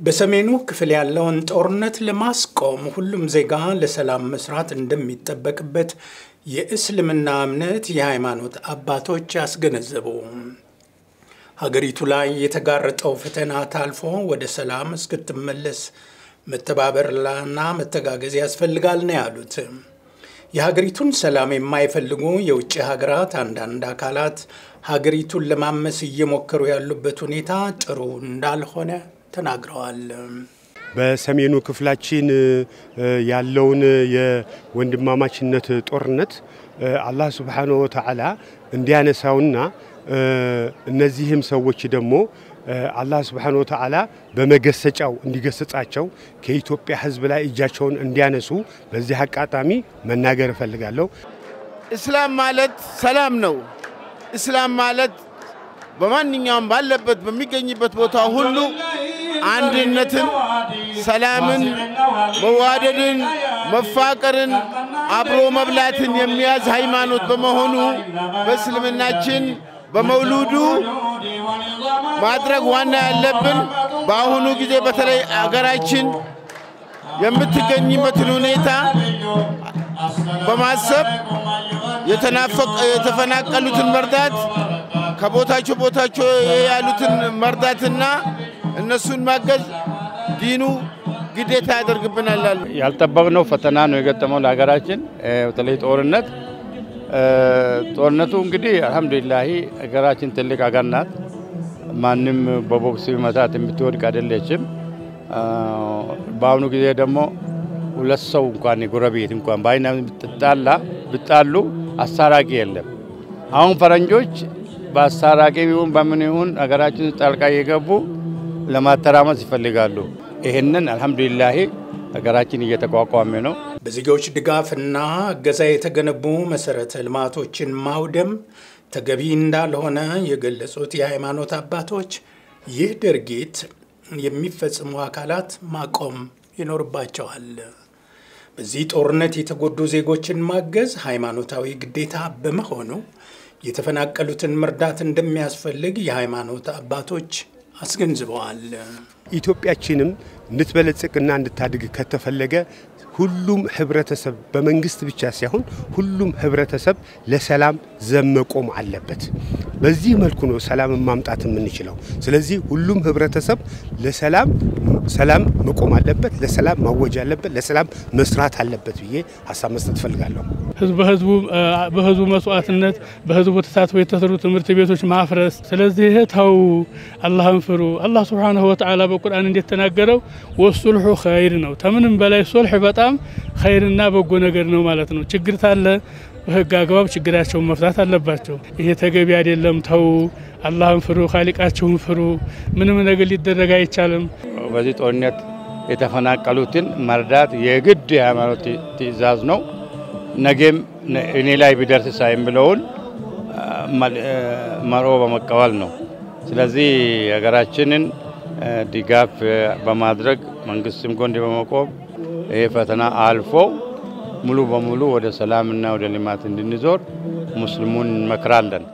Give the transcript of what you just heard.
በሰሜኑ ክፍል ያለውን ጦርነት ለማስቆም ሁሉም ዜጋ ለሰላም መስራት እንደሚጠበቅበት የእስልምና እምነት የሃይማኖት አባቶች ያስገነዘቡ። ሀገሪቱ ላይ የተጋረጠው ፈተና ታልፎ ወደ ሰላም እስክትመለስ መተባበርና መተጋገዝ ያስፈልጋል ነው ያሉት። የሀገሪቱን ሰላም የማይፈልጉ የውጭ ሀገራት አንዳንድ አካላት ሀገሪቱን ለማመስ እየሞከሩ ያሉበት ሁኔታ ጥሩ እንዳልሆነ ተናግረዋል። በሰሜኑ ክፍላችን ያለውን የወንድማማችነት ጦርነት አላህ ሱብሓነሁ ወተዓላ እንዲያነሳውና እነዚህም ሰዎች ደግሞ አላህ ሱብሓነሁ ወተዓላ በመገሰጫው እንዲገስጻቸው ከኢትዮጵያ ሕዝብ ላይ እጃቸውን እንዲያነሱ በዚህ አጋጣሚ መናገር እፈልጋለሁ። እስላም ማለት ሰላም ነው። እስላም ማለት በማንኛውም ባለበት በሚገኝበት ቦታ ሁሉ አንድነትን፣ ሰላምን፣ መዋደድን፣ መፋቀርን፣ አብሮ መብላትን የሚያዝ ሃይማኖት በመሆኑ በእስልምናችን በመውሉዱ ማድረግ ዋና ያለብን በአሁኑ ጊዜ በተለይ አገራችን የምትገኝበትን ሁኔታ በማሰብ የተፈናቀሉትን መርዳት ከቦታቸው ቦታቸው ያሉትን መርዳትና እነሱን ማገዝ ዲኑ ግዴታ ያደርግብናል። ያልጠበቅነው ፈተና ነው የገጠመው ለሀገራችን በተለይ ጦርነት። ጦርነቱ እንግዲህ አልሐምዱሊላሂ ሀገራችን ትልቅ ሀገር ናት። ማንም በቦክስ መታት የምትወድቅ አይደለችም። በአሁኑ ጊዜ ደግሞ ሁለት ሰው እንኳን የጎረቤት እንኳን በአይና ብትጣላ ብጣሉ አስታራቂ የለም። አሁን ፈረንጆች በአስታራቂ ይሁን በምን ይሁን ሀገራችን ጣልቃ እየገቡ ለማተራመስ ይፈልጋሉ። ይህንን አልሐምዱሊላሂ ሀገራችን እየተቋቋመ ነው። በዜጎች ድጋፍና እገዛ የተገነቡ መሰረተ ልማቶችን ማውደም ተገቢ እንዳልሆነ የገለጹት የሃይማኖት አባቶች ይህ ድርጊት የሚፈጽሙ አካላት ማቆም ይኖርባቸዋል። በዚህ ጦርነት የተጎዱ ዜጎችን ማገዝ ሃይማኖታዊ ግዴታ በመሆኑ የተፈናቀሉትን መርዳት እንደሚያስፈልግ የሃይማኖት አባቶች አስገንዝበዋል። ኢትዮጵያችንም እንድትበለጽግና እንድታድግ ከተፈለገ ሁሉም ህብረተሰብ በመንግስት ብቻ ሳይሆን ሁሉም ህብረተሰብ ለሰላም ዘመቆም አለበት። በዚህ መልኩ ነው ሰላምን ማምጣት የምንችለው። ስለዚህ ሁሉም ህብረተሰብ ለሰላም ሰላም መቆም አለበት፣ ለሰላም ማወጅ አለበት፣ ለሰላም መስራት አለበት ብዬ ሀሳብ መስጠት እፈልጋለሁ። በህዝቡ በህዝቡ መስዋዕትነት በህዝቡ ተሳትፎ የተሰሩ ትምህርት ቤቶች ማፍረስ። ስለዚህ ተው፣ አላህን ፍሩ። አላህ ሱብሓነሁ ወተዓላ በቁርአን እንደተናገረው ወሱልሑ ኸይር ነው። ከምንም በላይ ሱልሕ በጣም ኸይርና በጎ ነገር ነው ማለት ነው። ችግር ታለ በህግ አግባብ ችግራቸውን መፍታት አለባቸው። ይሄ ተገቢ አይደለም። ተው፣ አላህን ፍሩ፣ ካሊቃችሁን ፍሩ። ምንም ነገር ሊደረግ አይቻልም። በዚህ ጦርነት የተፈናቀሉትን መርዳት የግድ የሃይማኖት ትዕዛዝ ነው። ነገም እኔ ላይ ቢደርስ የሚለውን መርሆ በመቀበል ነው። ስለዚህ ሀገራችንን ድጋፍ በማድረግ መንግስትም ጎን በመቆም ይህ ፈተና አልፎ ሙሉ በሙሉ ወደ ሰላምና ወደ ልማት እንድንዞር ሙስሊሙን እንመክራለን።